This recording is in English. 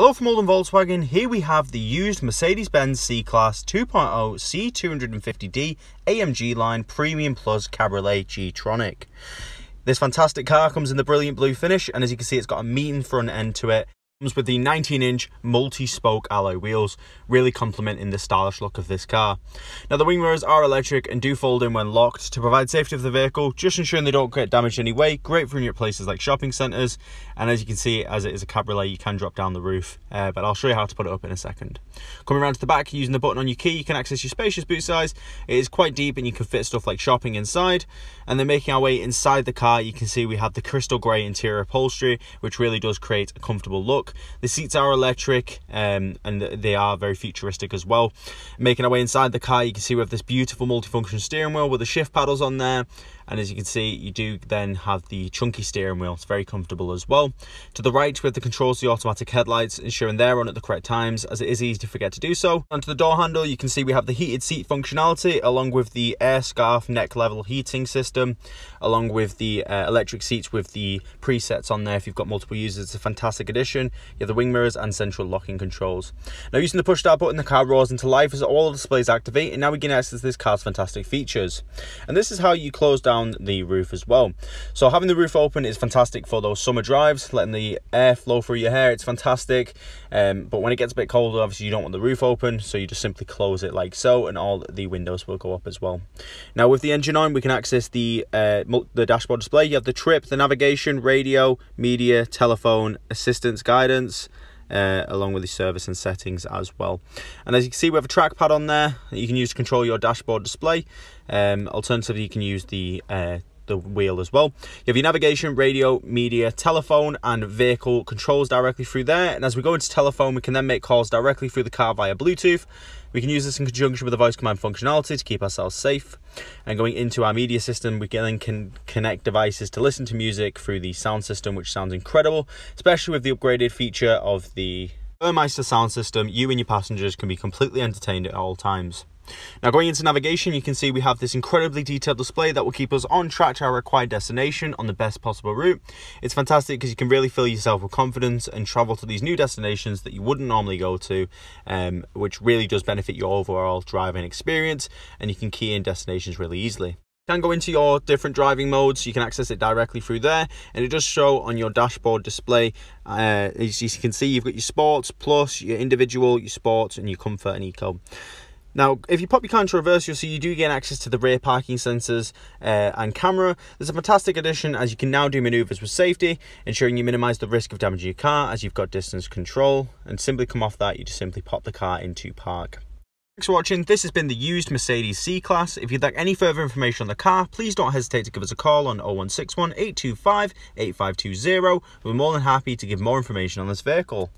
Hello from Oldham Volkswagen, here we have the used Mercedes-Benz C-Class 2.0 C250D AMG line Premium Plus Cabriolet G-Tronic. This fantastic car comes in the brilliant blue finish and as you can see it's got a mean front end to it Comes with the 19 inch multi-spoke alloy wheels, really complementing the stylish look of this car. Now the wing mirrors are electric and do fold in when locked to provide safety of the vehicle, just ensuring they don't get damaged anyway. Great for your places like shopping centres, and as you can see, as it is a cabriolet, you can drop down the roof, uh, but I'll show you how to put it up in a second. Coming around to the back, using the button on your key, you can access your spacious boot size. It is quite deep and you can fit stuff like shopping inside. And then making our way inside the car, you can see we have the crystal grey interior upholstery, which really does create a comfortable look. The seats are electric um, and they are very futuristic as well. Making our way inside the car, you can see we have this beautiful multifunction steering wheel with the shift paddles on there. And as you can see, you do then have the chunky steering wheel. It's very comfortable as well. To the right, we have the controls the automatic headlights, ensuring they're on at the correct times, as it is easy to forget to do so. Onto the door handle, you can see we have the heated seat functionality, along with the air scarf neck level heating system, along with the uh, electric seats with the presets on there. If you've got multiple users, it's a fantastic addition. You have the wing mirrors and central locking controls. Now, using the push start button, the car roars into life as all the displays activate, and now we can access this car's fantastic features. And this is how you close down down the roof as well. So having the roof open is fantastic for those summer drives, letting the air flow through your hair, it's fantastic. Um, but when it gets a bit colder, obviously you don't want the roof open, so you just simply close it like so, and all the windows will go up as well. Now with the engine on, we can access the, uh, the dashboard display. You have the trip, the navigation, radio, media, telephone, assistance, guidance, uh, along with the service and settings as well. And as you can see, we have a trackpad on there that you can use to control your dashboard display. Um, alternatively, you can use the uh, the wheel as well. You have your navigation, radio, media, telephone, and vehicle controls directly through there. And as we go into telephone, we can then make calls directly through the car via Bluetooth. We can use this in conjunction with the voice command functionality to keep ourselves safe. And going into our media system, we can then connect devices to listen to music through the sound system, which sounds incredible, especially with the upgraded feature of the Burmester sound system. You and your passengers can be completely entertained at all times. Now going into navigation, you can see we have this incredibly detailed display that will keep us on track to our required destination on the best possible route. It's fantastic because you can really fill yourself with confidence and travel to these new destinations that you wouldn't normally go to, um, which really does benefit your overall driving experience and you can key in destinations really easily. Can go into your different driving modes. You can access it directly through there and it does show on your dashboard display uh, as you can see you've got your sports plus your individual your sports and your comfort and eco now, if you pop your car into reverse, you'll see you do gain access to the rear parking sensors uh, and camera. There's a fantastic addition as you can now do maneuvers with safety, ensuring you minimize the risk of damaging your car as you've got distance control. And simply come off that, you just simply pop the car into park. Thanks for watching. This has been the used Mercedes C-Class. If you'd like any further information on the car, please don't hesitate to give us a call on 0161 825 8520. We're more than happy to give more information on this vehicle.